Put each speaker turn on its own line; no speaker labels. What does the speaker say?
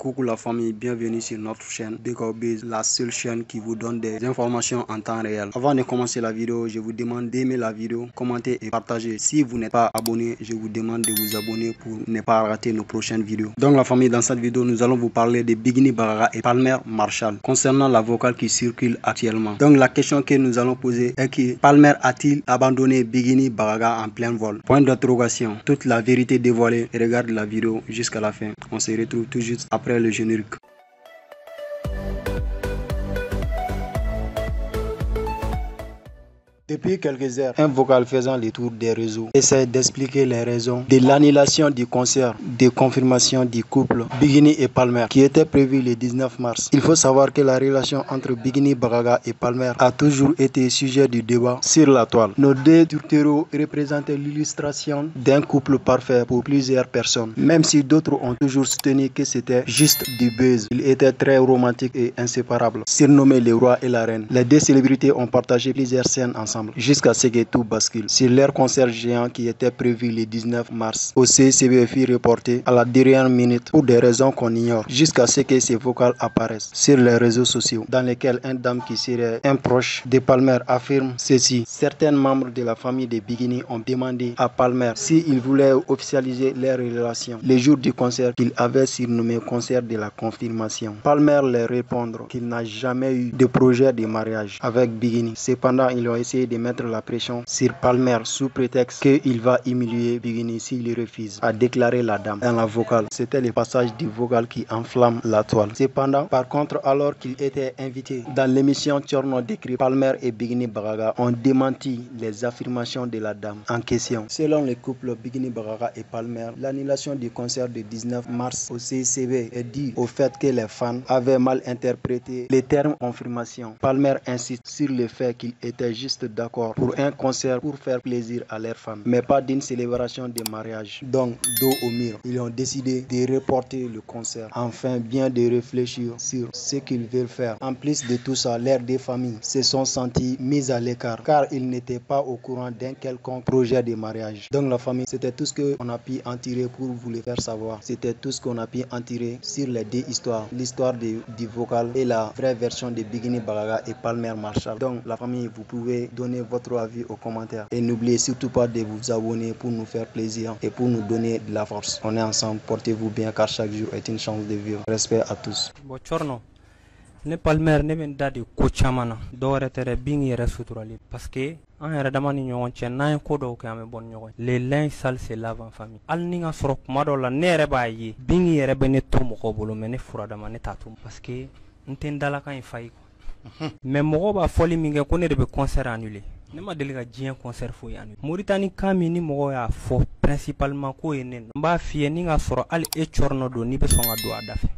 Coucou la famille, bienvenue sur notre chaîne DKOBiz, la seule chaîne qui vous donne des informations en temps réel. Avant de commencer la vidéo, je vous demande d'aimer la vidéo, commenter et partager. Si vous n'êtes pas abonné, je vous demande de vous abonner pour ne pas rater nos prochaines vidéos. Donc la famille, dans cette vidéo, nous allons vous parler de Bigini Barara et Palmer Marshall concernant la vocale qui circule actuellement. Donc la question que nous allons poser est que Palmer a-t-il abandonné Bigini Baraga en plein vol? Point d'interrogation. Toute la vérité dévoilée. Regarde la vidéo jusqu'à la fin. On se retrouve tout juste après le générique. Depuis quelques heures, un vocal faisant le tour des réseaux essaie d'expliquer les raisons de l'annulation du concert de confirmation du couple Bigini et Palmer qui était prévu le 19 mars. Il faut savoir que la relation entre Bigini Baraga et Palmer a toujours été sujet du débat sur la toile. Nos deux tourtereaux représentaient l'illustration d'un couple parfait pour plusieurs personnes, même si d'autres ont toujours soutenu que c'était juste du buzz. Ils étaient très romantiques et inséparables. Surnommés le roi et la reine, les deux célébrités ont partagé plusieurs scènes ensemble jusqu'à ce que tout bascule. Sur leur concert géant qui était prévu le 19 mars, au CCB fut reporté à la dernière minute pour des raisons qu'on ignore, jusqu'à ce que ces vocales apparaissent sur les réseaux sociaux, dans lesquels un dame qui serait un proche de Palmer affirme ceci. Certains membres de la famille de Bigini ont demandé à Palmer s'il voulait officialiser leur relation le jour du concert qu'il avait surnommé concert de la confirmation. Palmer leur répondre qu'il n'a jamais eu de projet de mariage avec Bigini. Cependant, ils ont essayé de mettre la pression sur Palmer sous prétexte qu'il va humilier Bigini s'il refuse, a déclaré la dame dans la vocale. C'était le passage du vocal qui enflamme la toile. Cependant, par contre, alors qu'il était invité dans l'émission Tchorno décrit, Palmer et Bigini Baraga ont démenti les affirmations de la dame en question. Selon le couple Bigini Baraga et Palmer, l'annulation du concert du 19 mars au CICB est due au fait que les fans avaient mal interprété les termes confirmation. Palmer insiste sur le fait qu'il était juste d'accord pour un concert pour faire plaisir à leurs fans, mais pas d'une célébration de mariage. Donc, dos au mur, ils ont décidé de reporter le concert. Enfin, bien de réfléchir sur ce qu'ils veulent faire. En plus de tout ça, leurs deux familles se sont sentis mises à l'écart car ils n'étaient pas au courant d'un quelconque projet de mariage. Donc, la famille, c'était tout ce qu'on a pu en tirer pour vous le faire savoir. C'était tout ce qu'on a pu en tirer sur les deux histoires. L'histoire du vocal et la vraie version de Bigini Bagaga et Palmer Marshall. Donc, la famille, vous pouvez donner votre avis aux commentaires. Et n'oubliez surtout pas de vous abonner pour nous faire plaisir et pour nous donner de la force. On est ensemble, portez-vous bien car chaque jour est une chance de vivre. Respect à tous.
Bon, Chorno, ne palmer ne bɛ da de ko caman na dɔw yɛrɛ tɛ dɛ bin yɛrɛ suturali que an yɛrɛ dama ni ɲɔgɔn cɛ n'an ye ko dɔw kɛ an bɛ bɔ ɲɔgɔn le linge sale c'est lave en famille hali ni ka sɔrɔ kuma dɔw la ne yɛrɛ b'a ye bin yɛrɛ bɛ ne to mɔgɔw bolo mɛ ne fura dama ne t'a to que n tɛ n dalakan ye quoi mɛ mɔgɔw b'a fɔli min kɛ ko ne de bɛ concert annulé. Ne ma deli ka diɲɛ concert foyi anule moritani kan min ni mɔgɔw y'a fɔ principalement ko ye ne n b'a fiyɛ ye ni ka sɔrɔ hali e cɔrɔnɔ don n'i bɛ sɔn ka don a da fɛ